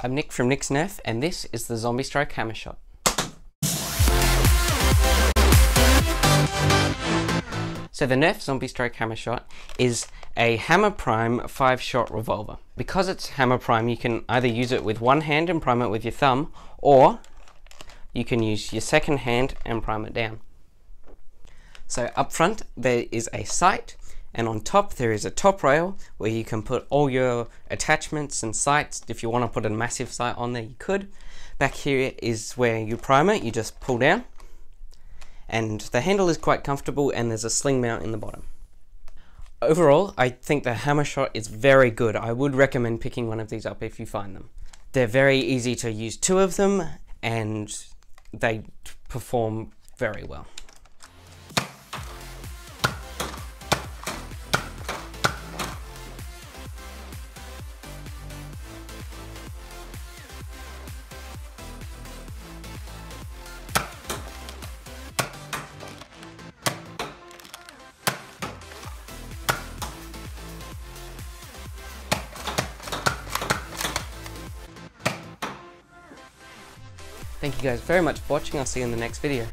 I'm Nick from Nick's Nerf, and this is the Zombie Strike Hammershot. So the Nerf Zombie Strike Hammershot is a Hammer Prime 5-shot revolver. Because it's Hammer Prime, you can either use it with one hand and prime it with your thumb, or you can use your second hand and prime it down. So up front there is a sight and on top there is a top rail where you can put all your attachments and sights. If you want to put a massive sight on there you could. Back here is where you prime it, you just pull down and the handle is quite comfortable and there's a sling mount in the bottom. Overall, I think the Hammershot is very good. I would recommend picking one of these up if you find them. They're very easy to use two of them and they perform very well. Thank you guys very much for watching. I'll see you in the next video.